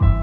you